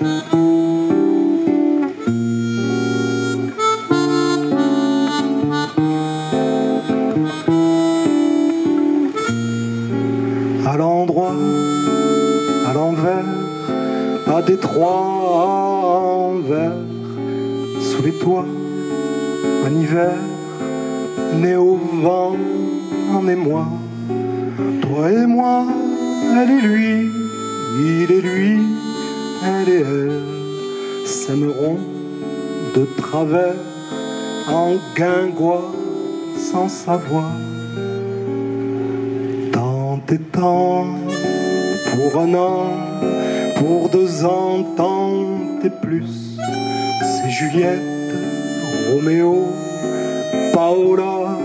À l'endroit, à l'envers, à Détroit, envers, sous les toits, en hiver, né au vent, en émoi, toi et moi, elle et lui. S'aimeront de travers, en guingois, sans savoir. Tant et tant, pour un an, pour deux ans, tant et plus, c'est Juliette, Roméo, Paola,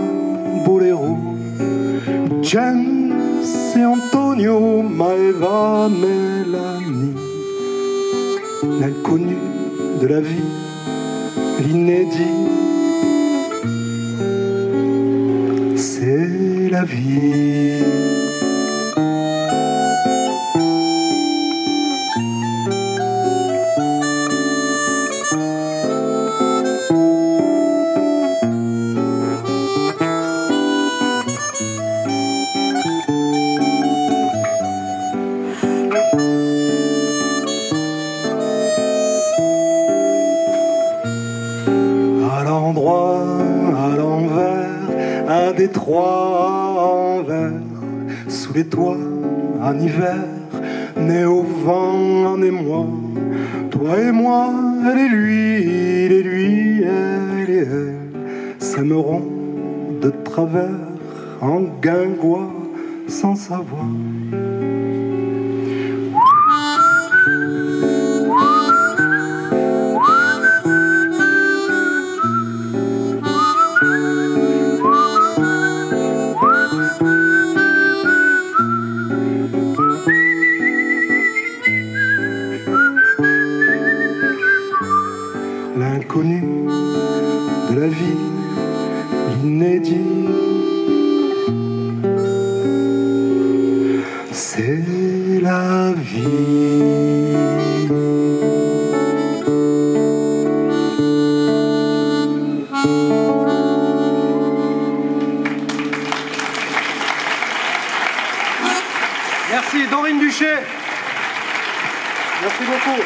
Bolero, James et Antonio, Maeva, Mélanie, l'inconnu la vie, l'inédit, c'est la vie. À l'endroit, à l'envers, à Détroit, envers, sous les toits, en hiver, né au vent, en émoi. Toi et moi, elle et lui, il et lui, elle et elle, s'aimeront de travers, en guingois, sans savoir. La vie, l'inédit. C'est la vie. Merci, Dorine Duché. Merci beaucoup.